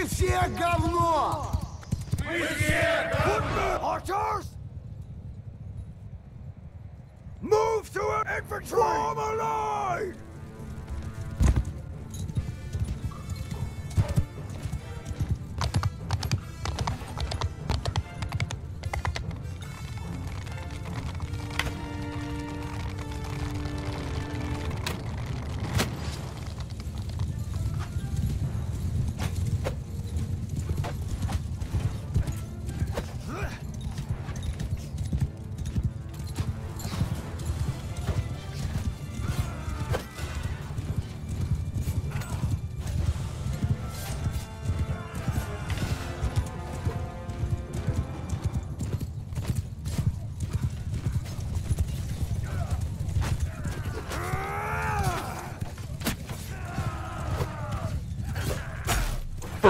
Вы все говно! Archers! Move to infantry! Form a line!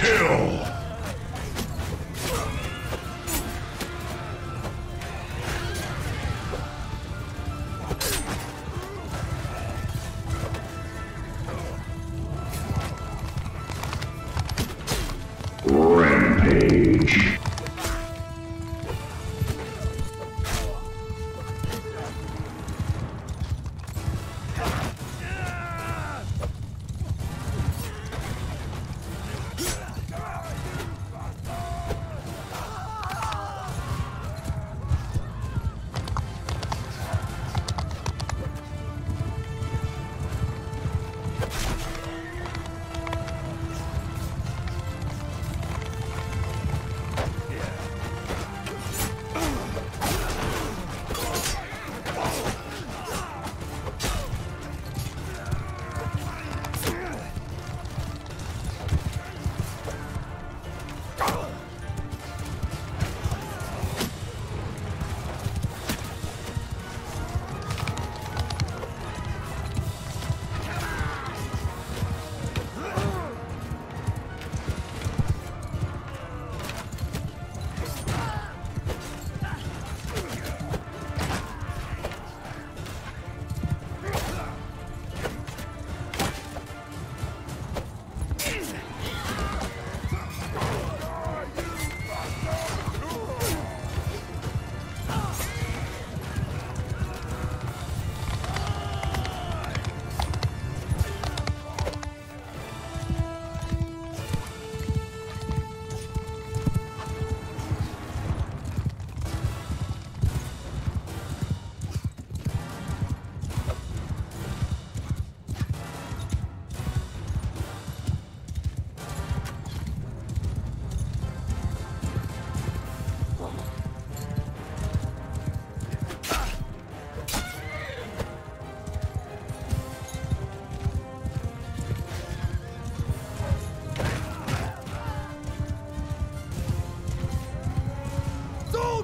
Kill!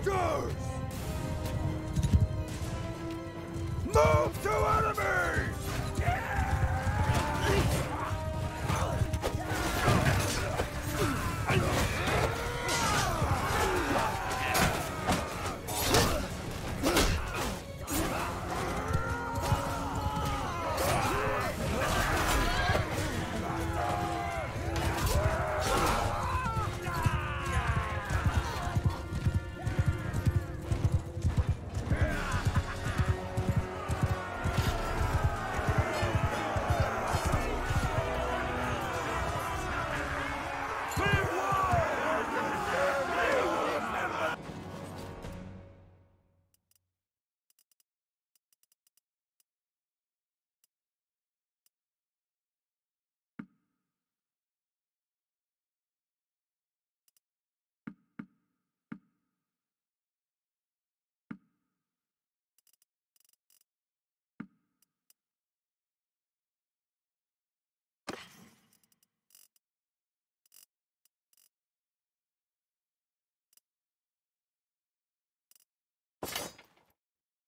Soldiers! Move to enemy!